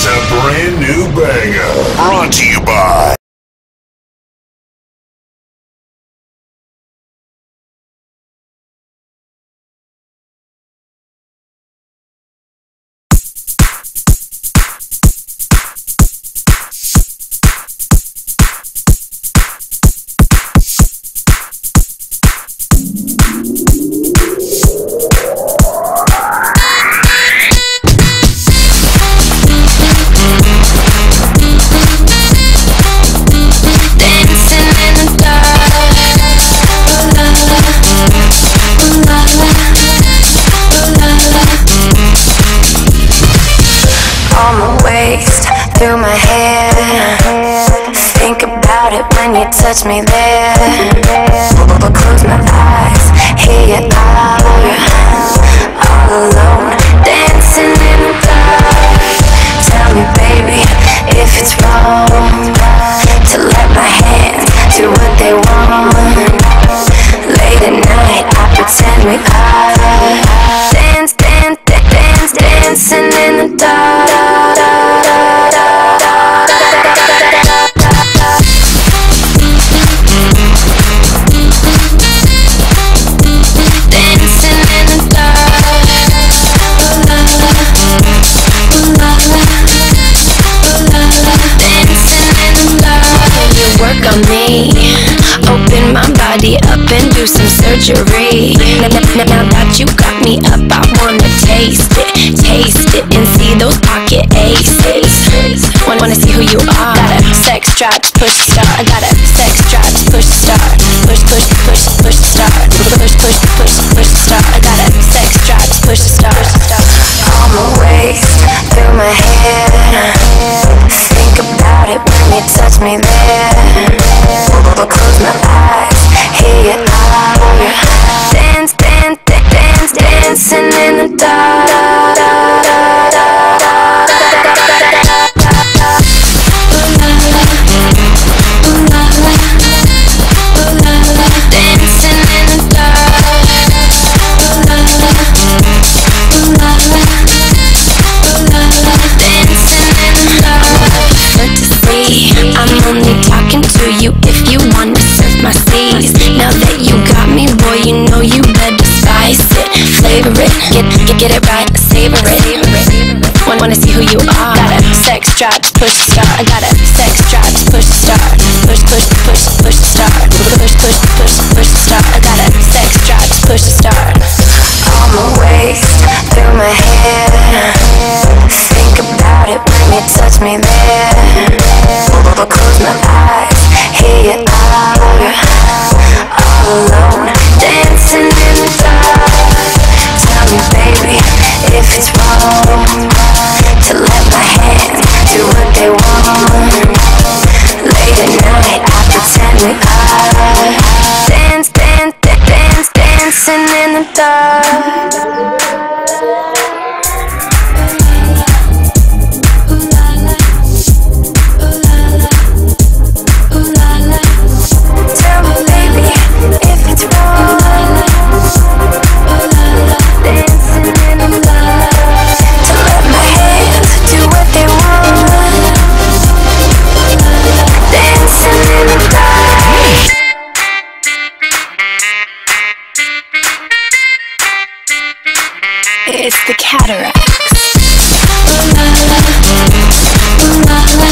is a brand new banger. Brought to you by. Touch me there. Close my eyes, hear you out. All alone, dancing in the dark. Tell me, baby, if it's wrong to let my hands do what they want. Late at night, I pretend we are dance, dance, dance, dancing in the dark. And do some surgery. Now, now, now that you got me up, I wanna taste it, taste it, and see those pocket aces. Wanna, wanna see who you are? Got a sex drive, push start. I got a sex drive, push start. Push, push, push, push start. Push, push, push, push start. To you if you wanna surf my seas. Now that you got me, boy, you know you better spice it, flavor it, get get, get it right, savor it. Wanna, wanna see who you are? Got a sex drive, to push start. I got a sex drive, to push start. Push, push, push, push start. Push, push, push, push start. I got a sex drive, to push start. On my waist, through my hair. Think about it when you touch me there. It's the Cataracs. Ooh la la, ooh la,